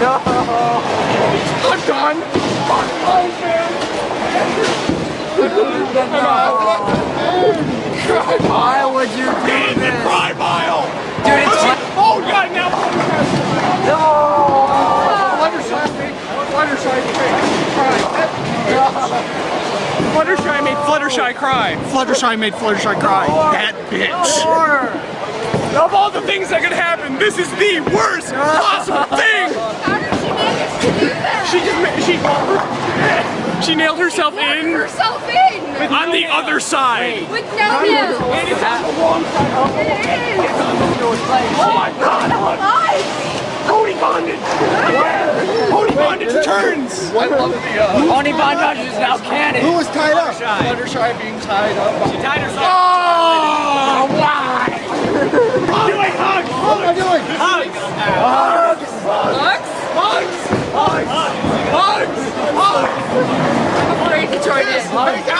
No. I'm done. Fuck life, man. Why would you do In this? cry mile. Dude, it's Oh, oh god, now. no. Fluttershy made Fluttershy cry. Fluttershy made Fluttershy cry. Fluttershy made Fluttershy cry. That bitch. Of all the things that could happen, this is the worst possible thing. How did she manage to do that? She she she nailed herself in herself in on the other side. with no nails. It's on the wrong side. of the- It is. Oh my god! look. Why? Pony bondage. Pony bondage turns. I love the uh, Pony Bondage is now canon. Who was tied up? Fluttershy being tied up. She tied herself. Oh, why? Doing hugs. What am I doing? Hugs. it is.